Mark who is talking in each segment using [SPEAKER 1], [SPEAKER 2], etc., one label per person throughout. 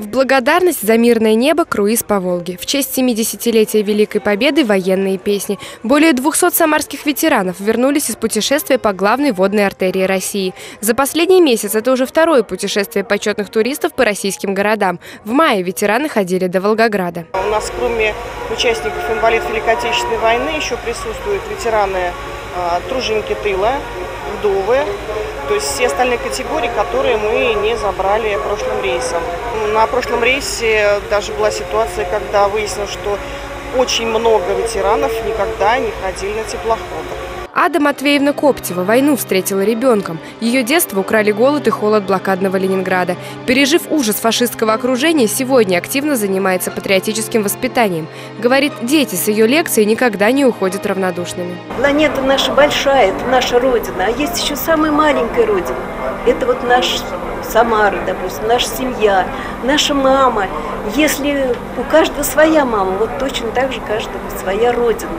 [SPEAKER 1] В благодарность за мирное небо круиз по Волге. В честь 70-летия Великой Победы военные песни. Более 200 самарских ветеранов вернулись из путешествия по главной водной артерии России. За последний месяц это уже второе путешествие почетных туристов по российским городам. В мае ветераны ходили до Волгограда.
[SPEAKER 2] У нас кроме участников инвалидов Великой Отечественной войны еще присутствуют ветераны а, труженики тыла, вдовы, то есть все остальные категории, которые мы не забрали прошлым рейсом. На прошлом рейсе даже была ситуация, когда выяснилось, что очень много ветеранов никогда не ходили на теплоходах.
[SPEAKER 1] Ада Матвеевна Коптева войну встретила ребенком. Ее детство украли голод и холод блокадного Ленинграда. Пережив ужас фашистского окружения, сегодня активно занимается патриотическим воспитанием. Говорит, дети с ее лекцией никогда не уходят равнодушными.
[SPEAKER 3] Планета наша большая, это наша Родина, а есть еще самая маленькая Родина. Это вот наш Самара, допустим, наша семья, наша мама. Если у каждого своя мама, вот точно так же каждого своя Родина.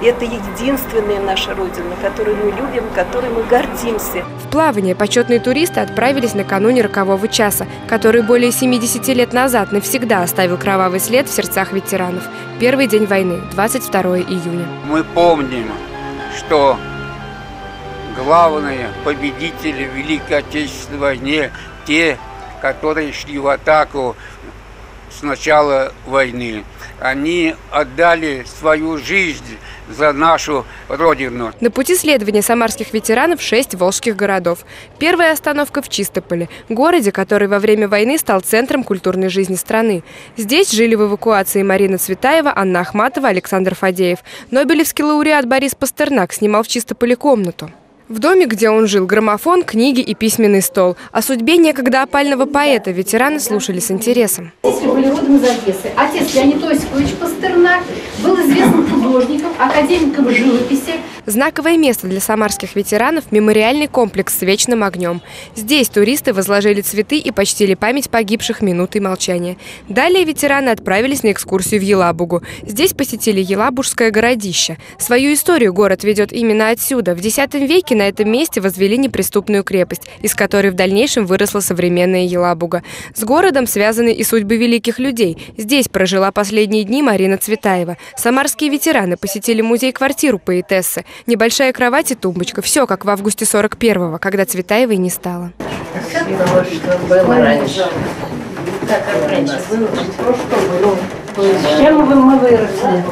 [SPEAKER 3] Это единственная наша Родина, которую мы любим, которой мы гордимся.
[SPEAKER 1] В плавание почетные туристы отправились накануне рокового часа, который более 70 лет назад навсегда оставил кровавый след в сердцах ветеранов. Первый день войны, 22 июня.
[SPEAKER 4] Мы помним, что главные победители в Великой Отечественной войне те, которые шли в атаку с начала войны. Они отдали свою жизнь за нашу Родину.
[SPEAKER 1] На пути следования самарских ветеранов шесть волжских городов. Первая остановка в Чистополе, городе, который во время войны стал центром культурной жизни страны. Здесь жили в эвакуации Марина Цветаева, Анна Ахматова, Александр Фадеев. Нобелевский лауреат Борис Пастернак снимал в Чистополе комнату. В доме, где он жил, граммофон, книги и письменный стол. О судьбе некогда опального поэта ветераны слушали с интересом.
[SPEAKER 5] Родители были родом из Одессы. Отец Леонид Осипович Пастернак был известным художником, академиком живописи.
[SPEAKER 1] Знаковое место для самарских ветеранов – мемориальный комплекс с вечным огнем. Здесь туристы возложили цветы и почтили память погибших минутой молчания. Далее ветераны отправились на экскурсию в Елабугу. Здесь посетили Елабужское городище. Свою историю город ведет именно отсюда. В X веке на этом месте возвели неприступную крепость, из которой в дальнейшем выросла современная Елабуга. С городом связаны и судьбы великих людей. Здесь прожила последние дни Марина Цветаева. Самарские ветераны посетили музей-квартиру поэтессы. Небольшая кровать и тумбочка. Все как в августе 41-го, когда Цветаевой не стало.
[SPEAKER 6] Того, что было раньше. Так как раньше было, что было. С чем мы выросли?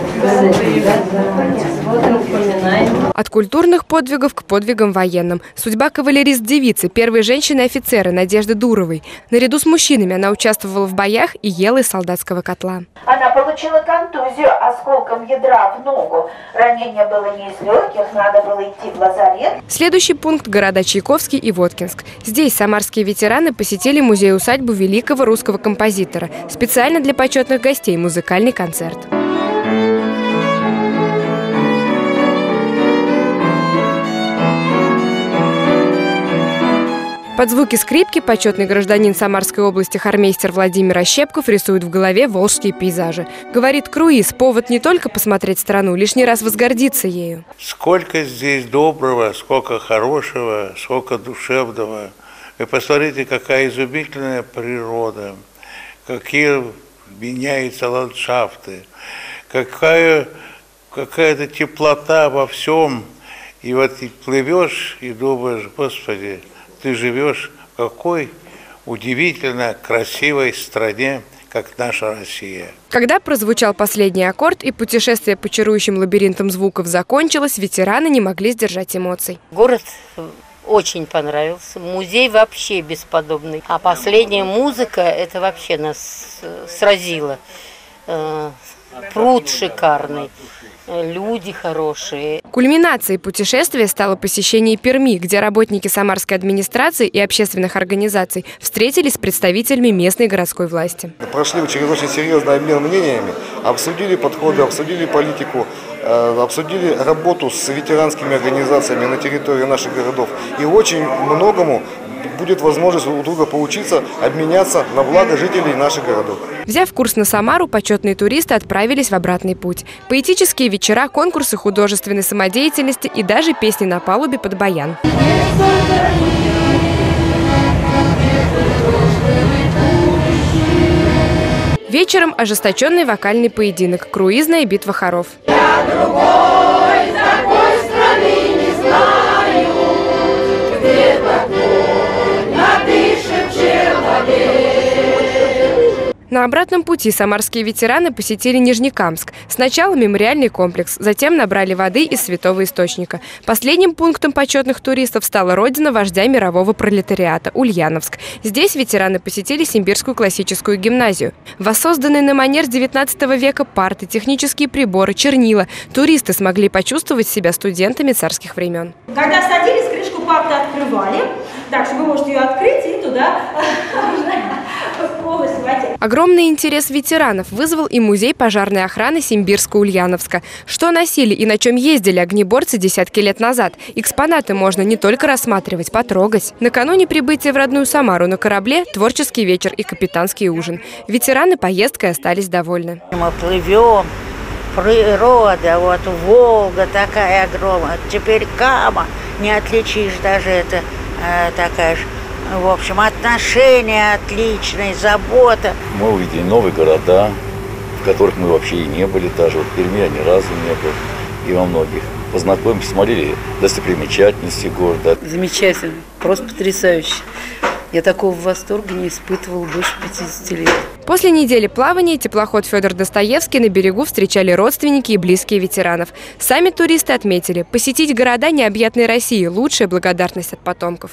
[SPEAKER 1] От культурных подвигов к подвигам военным. Судьба кавалерист-девицы, первой женщины-офицера Надежды Дуровой. Наряду с мужчинами она участвовала в боях и ела из солдатского котла.
[SPEAKER 7] Она получила контузию осколком ядра в ногу. Ранение было не из легких, надо было идти в лазарет.
[SPEAKER 1] Следующий пункт – города Чайковский и Воткинск. Здесь самарские ветераны посетили музей-усадьбу великого русского композитора. Специально для почетных гостей музыкальный концерт. Под звуки скрипки почетный гражданин Самарской области хармейстер Владимир Ощепков рисует в голове волжские пейзажи. Говорит, круиз – повод не только посмотреть страну, лишний раз возгордиться ею.
[SPEAKER 8] Сколько здесь доброго, сколько хорошего, сколько душевного. Вы посмотрите, какая изумительная природа, какие меняются ландшафты, какая какая-то теплота во всем. И вот и плывешь и думаешь, Господи, ты живешь в какой удивительно красивой стране, как наша Россия.
[SPEAKER 1] Когда прозвучал последний аккорд и путешествие по чарующим лабиринтам звуков закончилось, ветераны не могли сдержать эмоций.
[SPEAKER 6] Город очень понравился. Музей вообще бесподобный. А последняя музыка, это вообще нас сразило. Э, пруд шикарный люди хорошие.
[SPEAKER 1] Кульминацией путешествия стало посещение Перми, где работники Самарской администрации и общественных организаций встретились с представителями местной городской власти.
[SPEAKER 9] Прошли через очень серьезный обмен мнениями, обсудили подходы, обсудили политику, обсудили работу с ветеранскими организациями на территории наших городов. И очень многому будет возможность у друга поучиться, обменяться на благо жителей наших городов.
[SPEAKER 1] Взяв курс на Самару, почетные туристы отправились в обратный путь. Поэтические вечера, конкурсы художественной самодеятельности и даже песни на палубе под баян. Вечером ожесточенный вокальный поединок, круизная битва хоров. no bom. На обратном пути самарские ветераны посетили Нижнекамск. Сначала мемориальный комплекс, затем набрали воды из святого источника. Последним пунктом почетных туристов стала родина вождя мирового пролетариата – Ульяновск. Здесь ветераны посетили Симбирскую классическую гимназию. Воссозданные на манер 19 века парты, технические приборы, чернила, туристы смогли почувствовать себя студентами царских времен.
[SPEAKER 10] Когда садились, крышку парты открывали, так что вы можете ее открыть и туда полностью войти.
[SPEAKER 1] Огромный интерес ветеранов вызвал и музей пожарной охраны Симбирска-Ульяновска. Что носили и на чем ездили огнеборцы десятки лет назад. Экспонаты можно не только рассматривать, потрогать. Накануне прибытия в родную Самару на корабле творческий вечер и капитанский ужин. Ветераны поездкой остались довольны.
[SPEAKER 11] Мы плывем, природа, вот Волга такая огромная. Теперь Кама, не отличишь даже это такая же. В общем, отношения отличные, забота.
[SPEAKER 12] Мы увидели новые города, в которых мы вообще и не были, даже вот в Перми я ни разу не был, и во многих. Познакомились, смотрели достопримечательности города.
[SPEAKER 13] Замечательно, просто потрясающе. Я такого восторга не испытывал больше 50 лет.
[SPEAKER 1] После недели плавания теплоход Федор Достоевский на берегу встречали родственники и близкие ветеранов. Сами туристы отметили, посетить города необъятной России – лучшая благодарность от потомков.